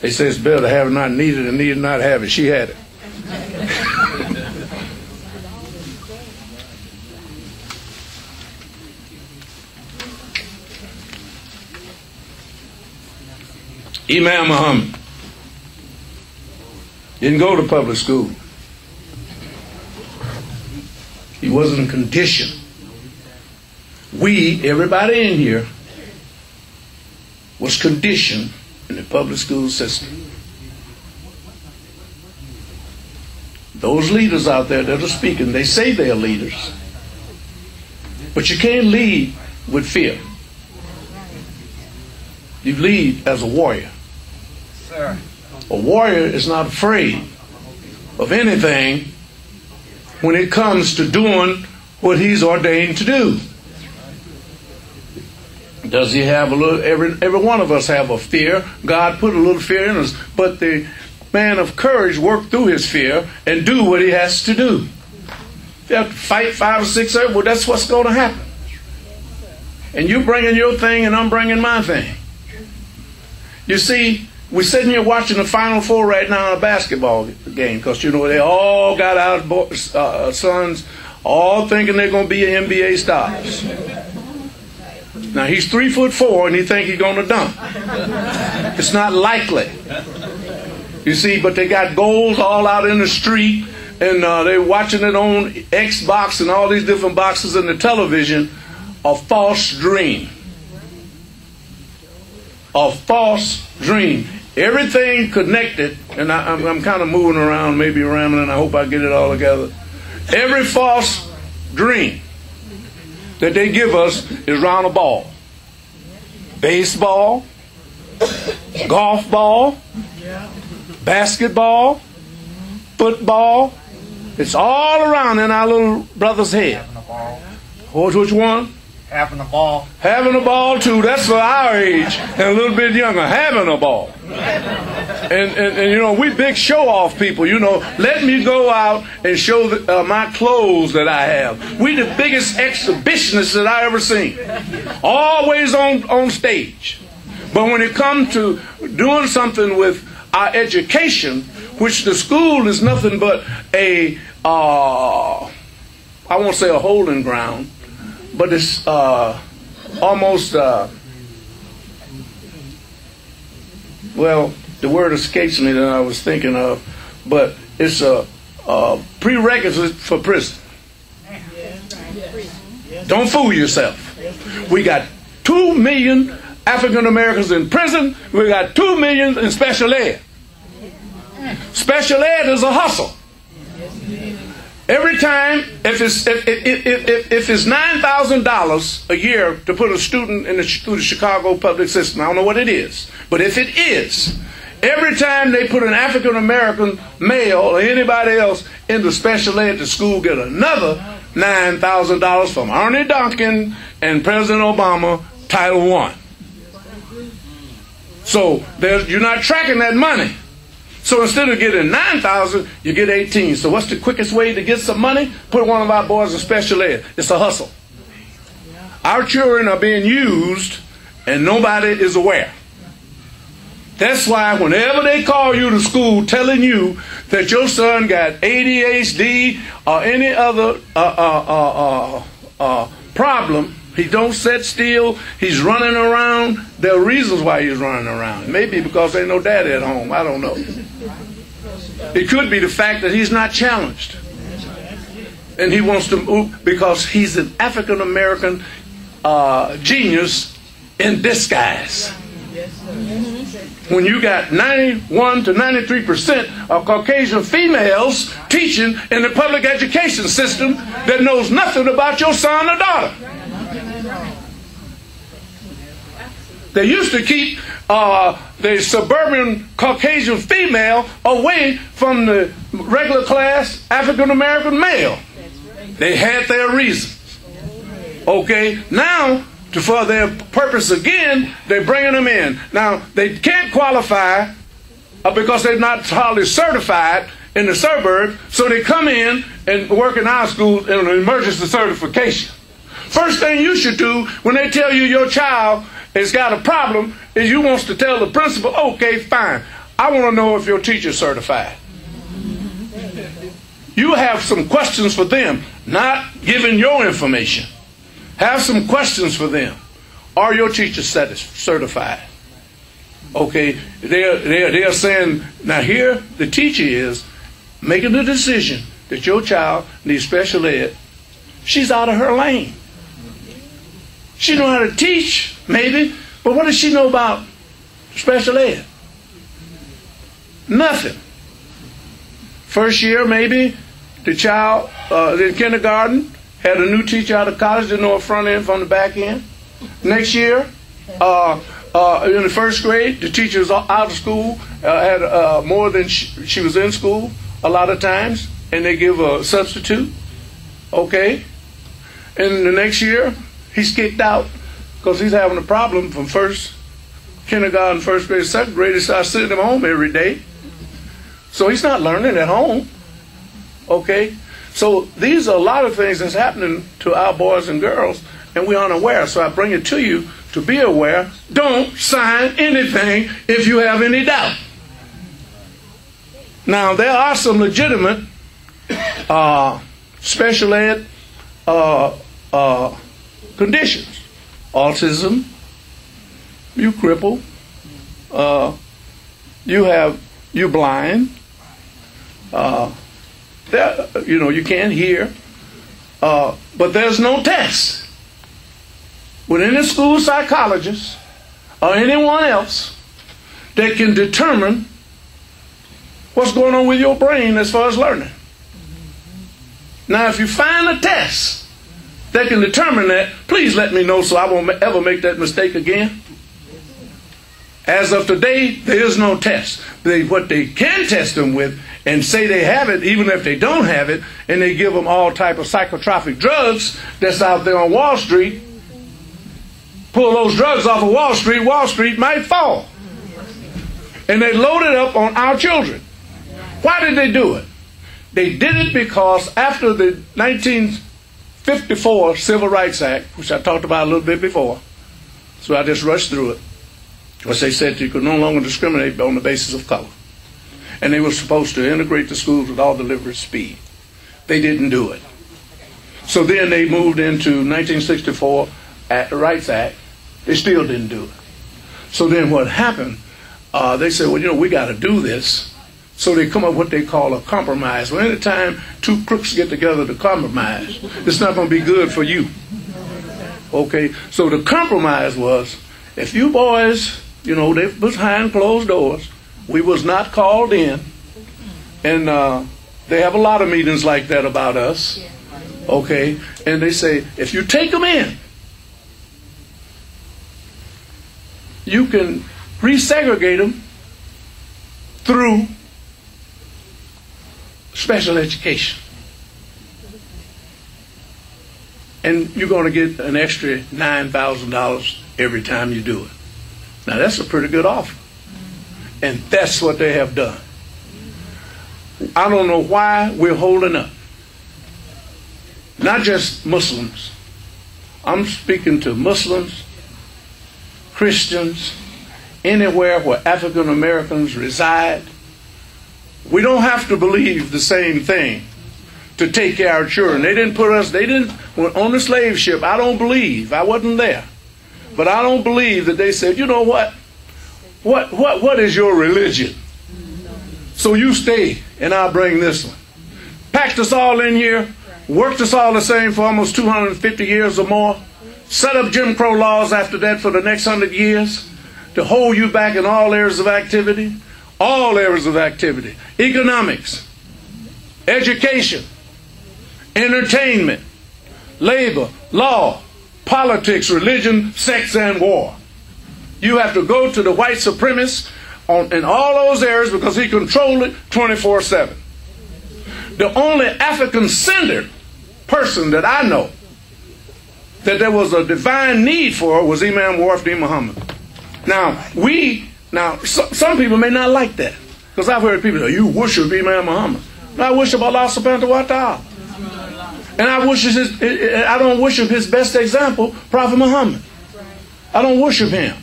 They say it's better to have not needed than need not have it. She had it. Imam Mohammed didn't go to public school. He wasn't conditioned. We, everybody in here, was conditioned in the public school system. Those leaders out there that are speaking, they say they're leaders. But you can't lead with fear. You lead as a warrior. A warrior is not afraid of anything when it comes to doing what he's ordained to do. Does he have a little? Every every one of us have a fear. God put a little fear in us, but the man of courage work through his fear and do what he has to do. If you have to fight five or six, well, that's what's going to happen. And you bringing your thing, and I'm bringing my thing. You see, we're sitting here watching the Final Four right now in a basketball game because you know they all got our uh, sons, all thinking they're going to be NBA stars. Now he's three foot four and he think he's to dunk. It's not likely. You see, but they got goals all out in the street and uh, they're watching it on Xbox and all these different boxes in the television. A false dream. A false dream. Everything connected, and I, I'm, I'm kind of moving around, maybe rambling. I hope I get it all together. Every false dream that they give us is round a ball. Baseball, golf ball, basketball, football. It's all around in our little brother's head. Which one? Having a ball. Having a ball too. That's for our age and a little bit younger. Having a ball. And, and, and you know, we big show off people. You know, let me go out and show the, uh, my clothes that I have. We the biggest exhibitionists that I ever seen. Always on, on stage. But when it comes to doing something with our education, which the school is nothing but a, uh, I won't say a holding ground, but it's uh, almost, uh, well, the word escapes me that I was thinking of, but it's a, a prerequisite for prison. Don't fool yourself. We got two million African Americans in prison. We got two million in special ed. Special ed is a hustle. Every time, if it's if, if, if, if it's nine thousand dollars a year to put a student in the, through the Chicago public system, I don't know what it is, but if it is, every time they put an African American male or anybody else into special ed, the school get another nine thousand dollars from Arne Duncan and President Obama, Title One. So you're not tracking that money. So instead of getting 9,000, you get 18. So what's the quickest way to get some money? Put one of our boys in special ed. It's a hustle. Our children are being used and nobody is aware. That's why whenever they call you to school telling you that your son got ADHD or any other uh, uh, uh, uh, uh problem, he don't sit still. He's running around. There are reasons why he's running around. Maybe because ain't no daddy at home. I don't know. It could be the fact that he's not challenged. And he wants to move because he's an African American uh, genius in disguise. When you got 91 to 93 percent of Caucasian females teaching in the public education system that knows nothing about your son or daughter. They used to keep uh, the suburban Caucasian female away from the regular class African American male. They had their reasons. Okay, now to for their purpose again, they're bringing them in. Now they can't qualify uh, because they're not hardly certified in the suburbs, so they come in and work in our school in an emergency certification. First thing you should do when they tell you your child has got a problem is you wants to tell the principal, okay, fine. I want to know if your teacher's certified. You have some questions for them, not giving your information. Have some questions for them. Are your teachers certified? Okay, they're, they're, they're saying, now here the teacher is making the decision that your child needs special ed. She's out of her lane. She know how to teach, maybe, but what does she know about special ed? Nothing. First year, maybe, the child uh, in kindergarten had a new teacher out of college, didn't know a front end from the back end. Next year, uh, uh, in the first grade, the teacher was out of school, uh, had uh, more than she, she was in school a lot of times, and they give a substitute. Okay. And the next year, he's kicked out because he's having a problem from first kindergarten, first grade, second grade. He starts sitting at home every day. So he's not learning at home. Okay? So these are a lot of things that's happening to our boys and girls, and we're unaware. So I bring it to you to be aware. Don't sign anything if you have any doubt. Now, there are some legitimate uh, special ed uh, uh, conditions. Autism, you cripple, uh, you have you blind, uh, there, you know you can't hear, uh, but there's no test. With any school psychologist or anyone else that can determine what's going on with your brain as far as learning. Now, if you find a test that can determine that, please let me know so I won't ever make that mistake again. As of today, there is no test. They, what they can test them with and say they have it, even if they don't have it, and they give them all type of psychotropic drugs that's out there on Wall Street. Pull those drugs off of Wall Street, Wall Street might fall. And they load it up on our children. Why did they do it? They did it because after the 1954 Civil Rights Act, which I talked about a little bit before, so I just rushed through it, because they said you could no longer discriminate on the basis of color. And they were supposed to integrate the schools with all delivery speed. They didn't do it. So then they moved into 1964 at the Rights Act. They still didn't do it. So then what happened? Uh, they said, well, you know, we got to do this. So they come up with what they call a compromise. Well, anytime two crooks get together to compromise, it's not going to be good for you. Okay, so the compromise was, if you boys, you know, they behind closed doors, we was not called in, and uh, they have a lot of meetings like that about us. Okay, and they say, if you take them in, you can resegregate them through special education. And you're going to get an extra $9,000 every time you do it. Now, that's a pretty good offer. And that's what they have done. I don't know why we're holding up. Not just Muslims. I'm speaking to Muslims, Christians, anywhere where African Americans reside we don't have to believe the same thing to take care of our children. They didn't put us, they didn't, on the slave ship, I don't believe, I wasn't there. But I don't believe that they said, you know what? What, what, what is your religion? So you stay and I'll bring this one. Packed us all in here, worked us all the same for almost 250 years or more, set up Jim Crow laws after that for the next hundred years to hold you back in all areas of activity all areas of activity economics, education, entertainment, labor, law, politics, religion, sex, and war. You have to go to the white supremacist on, in all those areas because he controlled it 24 7. The only African centered person that I know that there was a divine need for was Imam W. Deen Mohammed. Now, we now, so, some people may not like that. Because I've heard people say, you worship Imam Mohammed. No, I worship Allah subhanahu wa ta'ala. And I worship his, I don't worship his best example, Prophet Muhammad. I don't worship him.